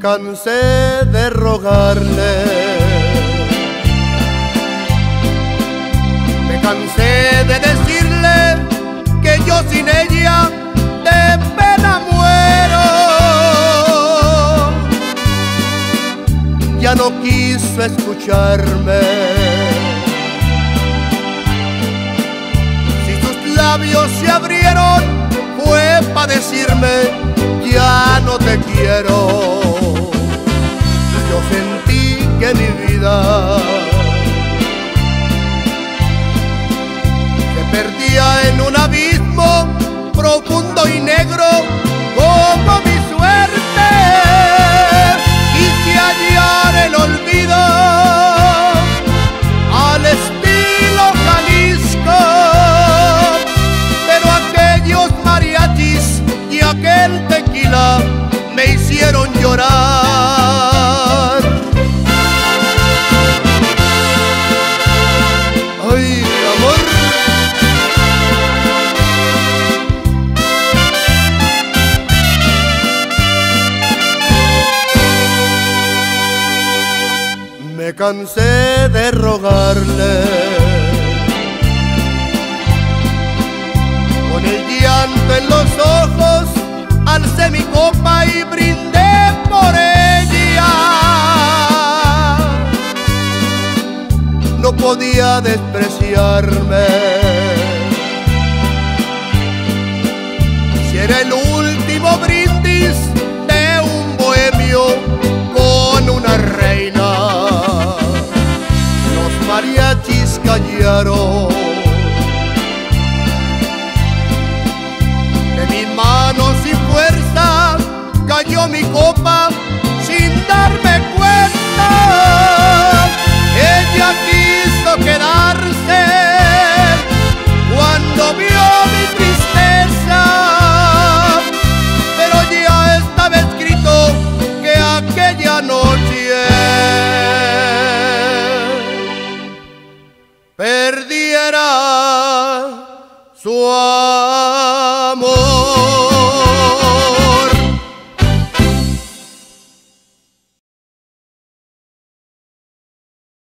Cansé de rogarle. Me cansé de decirle que yo sin ella de pena muero. Ya no quiso escucharme. Si sus labios se abrieron, llorar. Ay, amor. Me cansé de rogarle. Con el llanto en los ojos, alcé mi copa y brindé podía despreciarme. Si era el último Senhor.